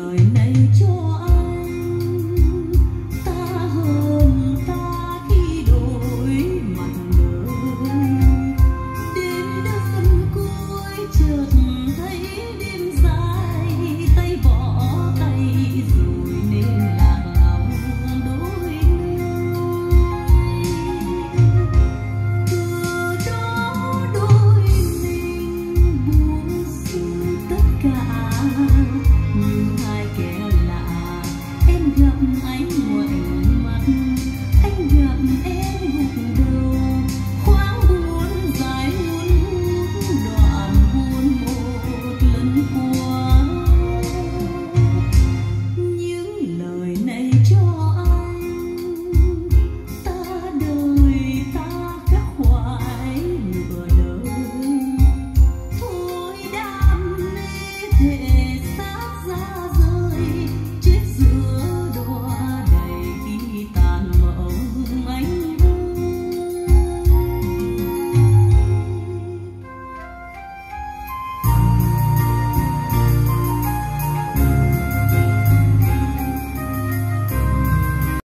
đời nay